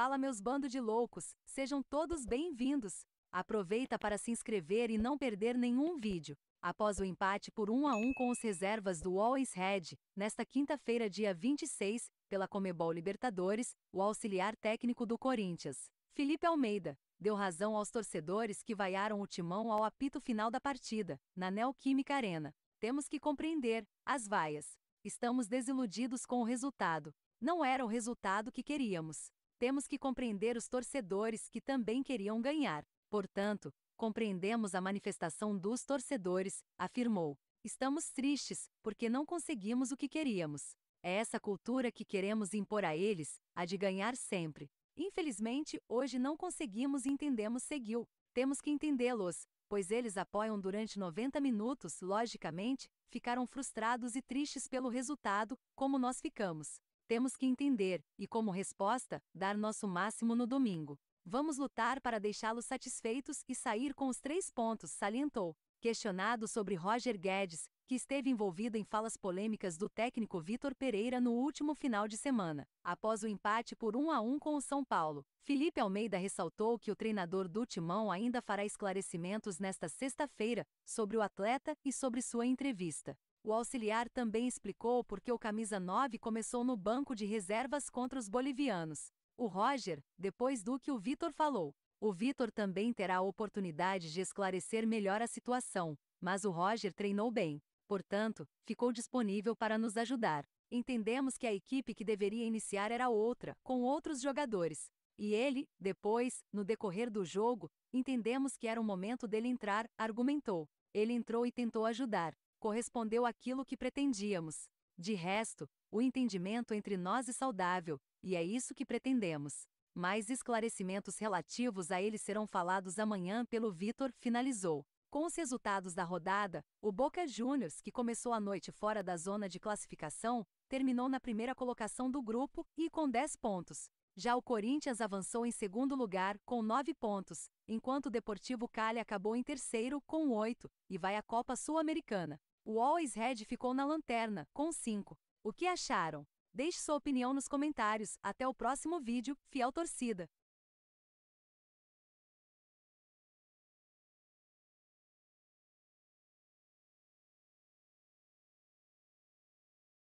Fala meus bando de loucos, sejam todos bem-vindos. Aproveita para se inscrever e não perder nenhum vídeo. Após o empate por 1 a 1 com os reservas do Always Red, nesta quinta-feira, dia 26, pela Comebol Libertadores, o auxiliar técnico do Corinthians, Felipe Almeida, deu razão aos torcedores que vaiaram o timão ao apito final da partida, na Neoquímica Arena. Temos que compreender as vaias. Estamos desiludidos com o resultado. Não era o resultado que queríamos. Temos que compreender os torcedores que também queriam ganhar. Portanto, compreendemos a manifestação dos torcedores, afirmou. Estamos tristes, porque não conseguimos o que queríamos. É essa cultura que queremos impor a eles, a de ganhar sempre. Infelizmente, hoje não conseguimos e entendemos seguiu. Temos que entendê-los, pois eles apoiam durante 90 minutos, logicamente, ficaram frustrados e tristes pelo resultado, como nós ficamos. Temos que entender, e como resposta, dar nosso máximo no domingo. Vamos lutar para deixá-los satisfeitos e sair com os três pontos, salientou. Questionado sobre Roger Guedes, que esteve envolvido em falas polêmicas do técnico Vitor Pereira no último final de semana, após o empate por 1 a 1 com o São Paulo. Felipe Almeida ressaltou que o treinador do Timão ainda fará esclarecimentos nesta sexta-feira sobre o atleta e sobre sua entrevista. O auxiliar também explicou por que o camisa 9 começou no banco de reservas contra os bolivianos. O Roger, depois do que o Vitor falou, o Vitor também terá a oportunidade de esclarecer melhor a situação, mas o Roger treinou bem portanto, ficou disponível para nos ajudar. Entendemos que a equipe que deveria iniciar era outra, com outros jogadores. E ele, depois, no decorrer do jogo, entendemos que era o momento dele entrar, argumentou. Ele entrou e tentou ajudar. Correspondeu àquilo que pretendíamos. De resto, o entendimento entre nós é saudável, e é isso que pretendemos. Mais esclarecimentos relativos a ele serão falados amanhã pelo Vitor, finalizou. Com os resultados da rodada, o Boca Juniors, que começou a noite fora da zona de classificação, terminou na primeira colocação do grupo e com 10 pontos. Já o Corinthians avançou em segundo lugar, com 9 pontos, enquanto o Deportivo Cali acabou em terceiro, com 8, e vai à Copa Sul-Americana. O Always Red ficou na lanterna, com 5. O que acharam? Deixe sua opinião nos comentários. Até o próximo vídeo, fiel torcida!